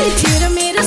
Hey, to the middle.